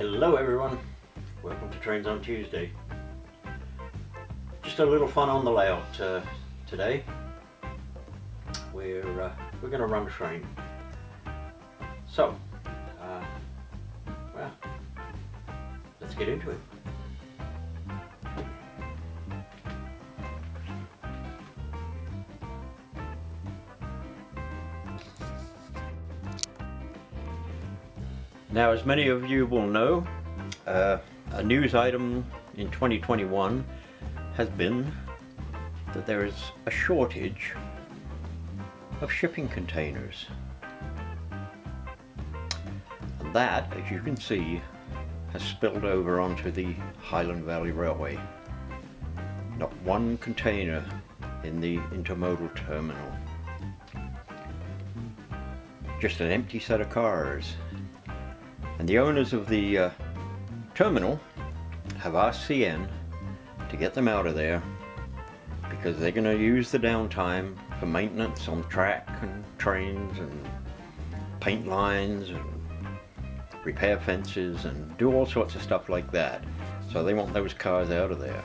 Hello everyone, welcome to Trains on Tuesday. Just a little fun on the layout uh, today. We're, uh, we're going to run a train. So, uh, well, let's get into it. Now, as many of you will know, uh, a news item in 2021 has been that there is a shortage of shipping containers. And that, as you can see, has spilled over onto the Highland Valley Railway. Not one container in the intermodal terminal. Just an empty set of cars and the owners of the uh, terminal have asked CN to get them out of there because they're going to use the downtime for maintenance on track and trains and paint lines and repair fences and do all sorts of stuff like that. So they want those cars out of there.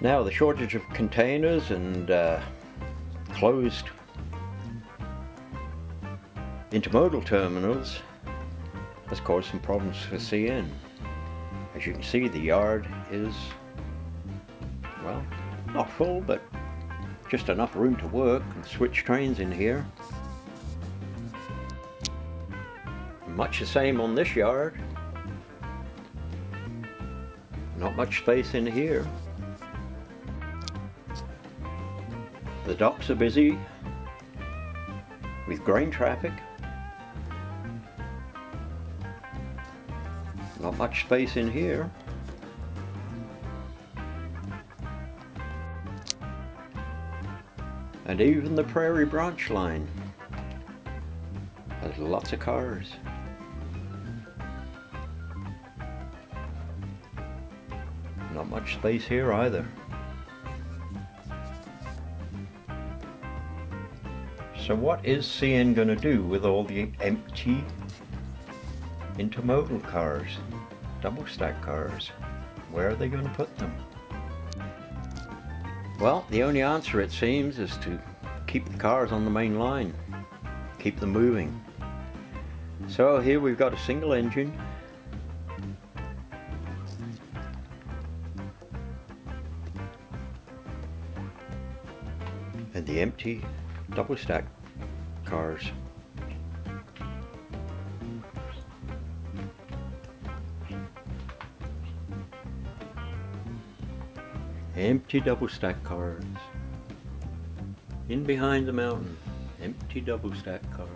Now the shortage of containers and uh, closed intermodal terminals has caused some problems for CN. As you can see, the yard is, well, not full, but just enough room to work and switch trains in here. Much the same on this yard. Not much space in here. The docks are busy with grain traffic Not much space in here. And even the Prairie Branch line has lots of cars. Not much space here either. So what is CN going to do with all the empty intermodal cars, double stack cars. Where are they going to put them? Well, the only answer it seems is to keep the cars on the main line, keep them moving. So here we've got a single engine. And the empty double stack cars. Empty double stack cars. In behind the mountain. Empty double stack cars.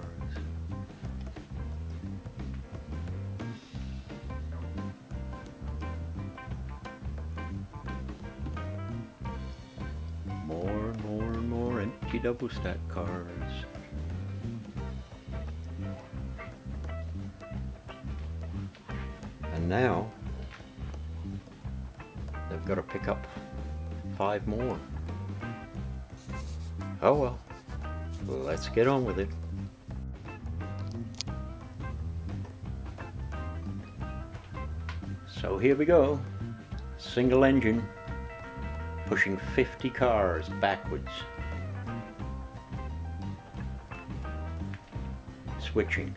More and more and more empty double stack cars. And now they've got to pick up five more. Oh well, let's get on with it. So here we go, single engine, pushing 50 cars backwards. Switching.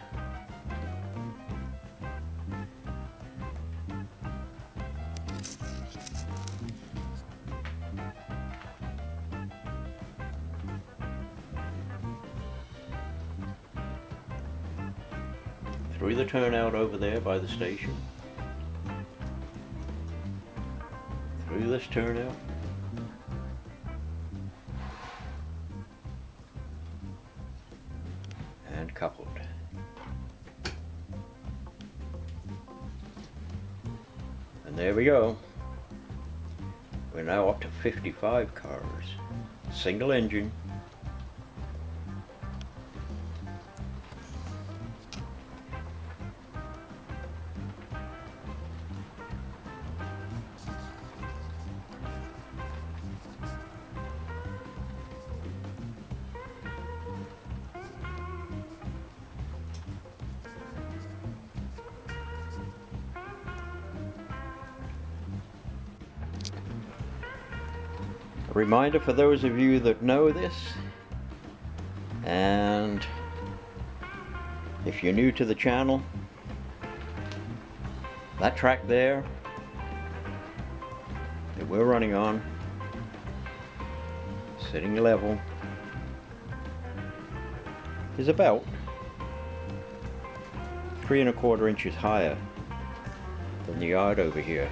Through the turnout over there by the station, through this turnout, and coupled. And there we go. We're now up to 55 cars, single engine, reminder for those of you that know this, and if you're new to the channel, that track there that we're running on, sitting level, is about three and a quarter inches higher than the yard over here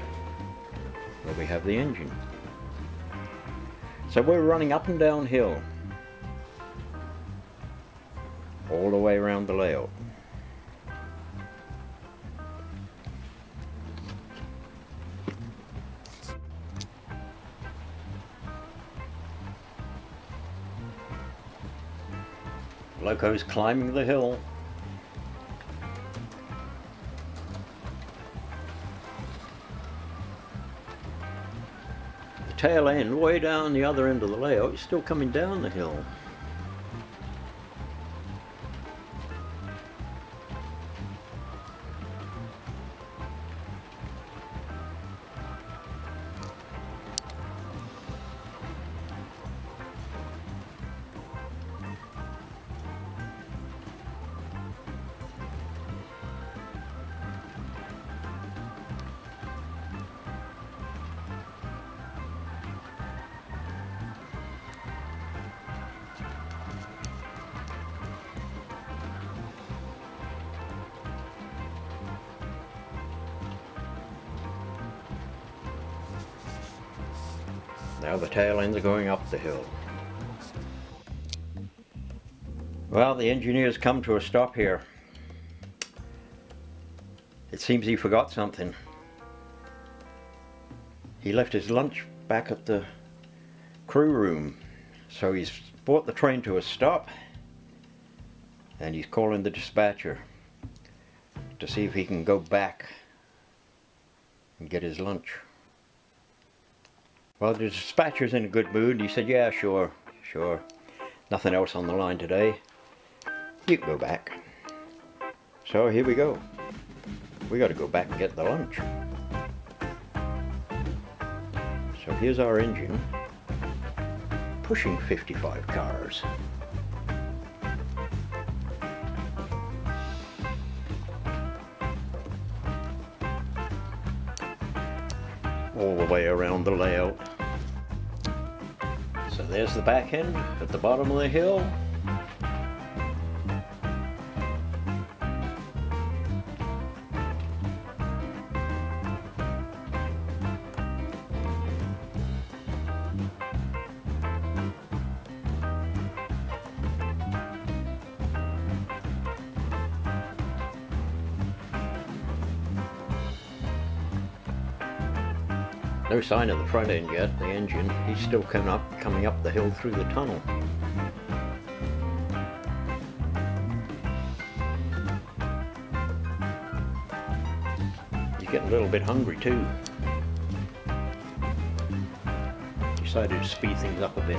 where we have the engine. So we're running up and down hill all the way around the layout. Loco's climbing the hill. Tail end, way down the other end of the layout, is still coming down the hill. Now the tail ends are going up the hill. Well, the engineer's come to a stop here. It seems he forgot something. He left his lunch back at the crew room. So he's brought the train to a stop and he's calling the dispatcher to see if he can go back and get his lunch. Well, the dispatcher's in a good mood. He said, yeah, sure, sure. Nothing else on the line today. You can go back. So here we go. We got to go back and get the lunch. So here's our engine pushing 55 cars. The way around the layout. So there's the back end at the bottom of the hill. No sign of the front end yet, the engine. He's still coming up, coming up the hill through the tunnel. He's getting a little bit hungry too. Decided to speed things up a bit.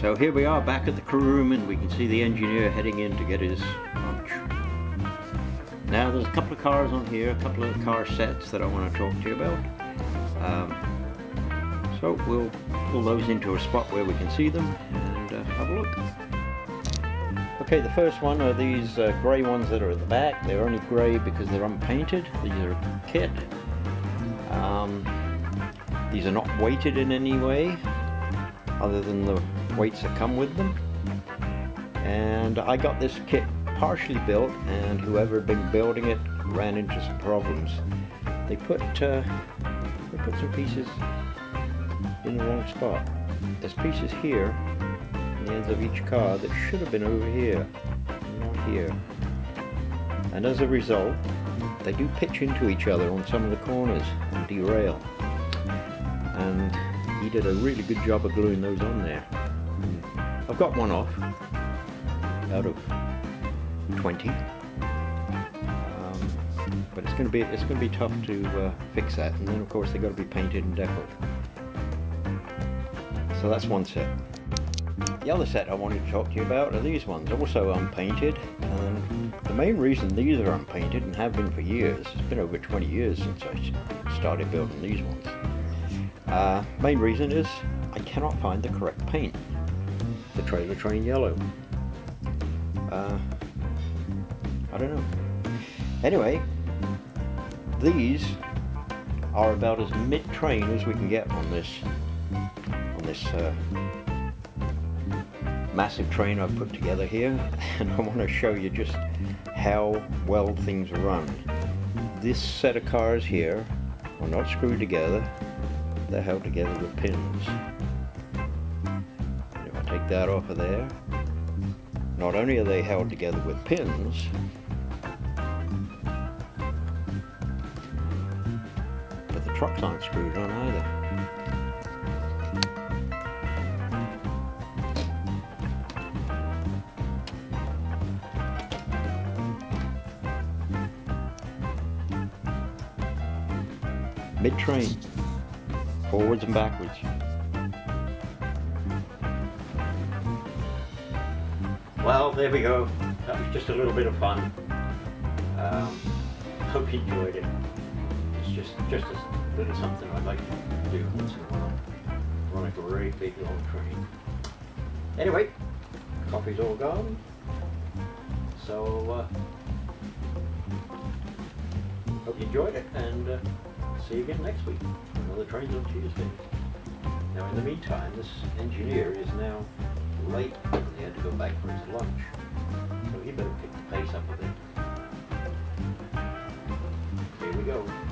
So here we are back at the crew room and we can see the engineer heading in to get his lunch. Now there's a couple of cars on here, a couple of car sets that I want to talk to you about. Um, so we'll pull those into a spot where we can see them and uh, have a look. Okay, the first one are these uh, grey ones that are at the back. They're only grey because they're unpainted. These are a kit. Um, these are not weighted in any way other than the weights that come with them. And I got this kit partially built and whoever had been building it ran into some problems. They put, uh, they put some pieces in the wrong spot. There's pieces here, the ends of each car that should have been over here, not here. And as a result, they do pitch into each other on some of the corners and derail. And he did a really good job of gluing those on there. I've got one off out of 20. Um, but it's going to be it's going to be tough to uh, fix that, and then of course they've got to be painted and decorated. So that's one set. The other set I wanted to talk to you about are these ones, also unpainted. And the main reason these are unpainted and have been for years, it's been over 20 years since I started building these ones. Uh, main reason is I cannot find the correct paint. Trailer train yellow. Uh, I don't know. Anyway, these are about as mid-train as we can get on this on this uh, massive train I've put together here and I want to show you just how well things run. This set of cars here are not screwed together, they're held together with pins. Take that off of there, not only are they held together with pins, but the trucks aren't screwed on either. mid-train, forwards and backwards. There we go. That was just a little bit of fun. Um, hope you enjoyed it. It's just just a little something I like to do once in a while. Run a great big long train. Anyway, coffee's all gone. So, uh, hope you enjoyed it and uh, see you again next week. Another train's on Tuesday. Now in the meantime, this engineer is now late. and He had to go back for his lunch. So he better pick the pace up a bit. Here we go.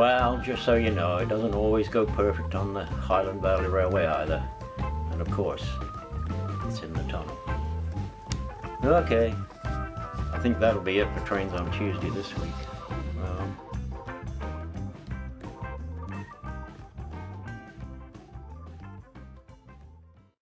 Well, just so you know, it doesn't always go perfect on the Highland Valley Railway either. And of course, it's in the tunnel. Okay, I think that'll be it for Trains on Tuesday this week.